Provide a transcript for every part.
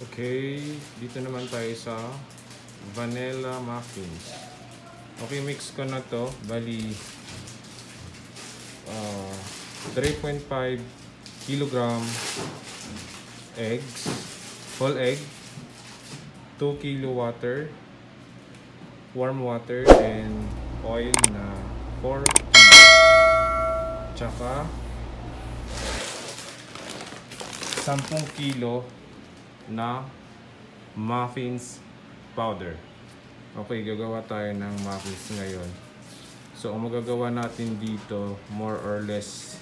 Okay, dito naman tayo sa vanilla muffins. Okay, mix ko na to. Bali, uh, 3.5 kilogram eggs, whole egg, 2 kilo water, warm water, and oil na 4 kilo. Tsaka, 10 kilo na muffins powder. Okay, gagawa tayo ng muffins ngayon. So, ang magagawa natin dito, more or less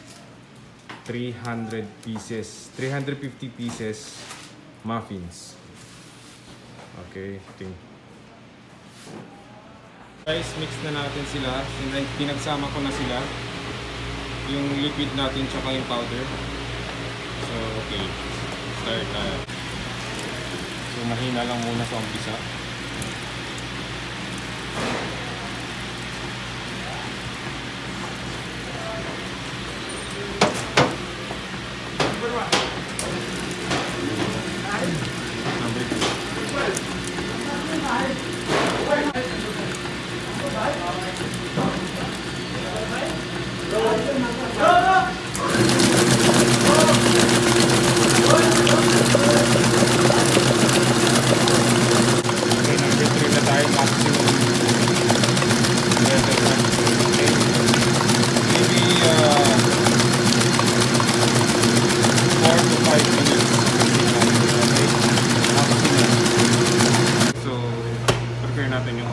300 pieces, 350 pieces muffins. Okay, ting. Guys, mix na natin sila. Pinagsama ko na sila. Yung liquid natin tsaka yung powder. So, okay. Start tayo. So, mahina lang muna sa umpisa.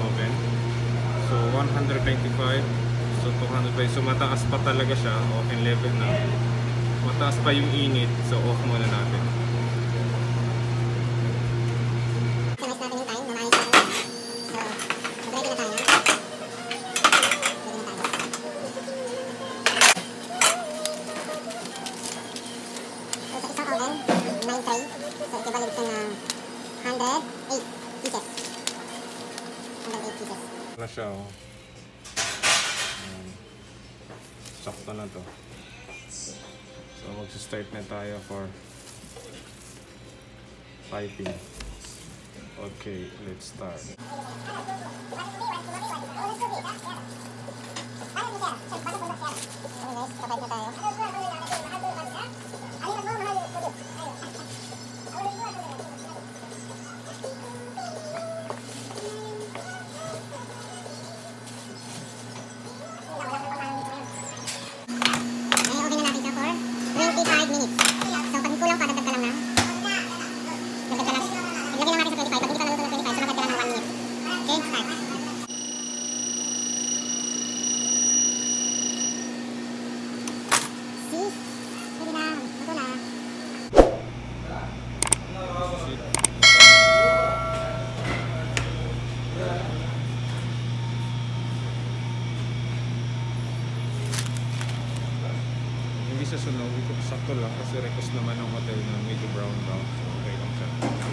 Oven. So, 195. So, 205. So, mataas pa talaga siya. Oven level na. Mataas pa yung init. So, off muna natin. Na siya oh. Sakto na to. So magsa-start na tayo for piping. Okay, let's start. Okay hindi siya sunog. Sakto lang kasi request naman ng hotel na medyo brown daw. So okay lang siya.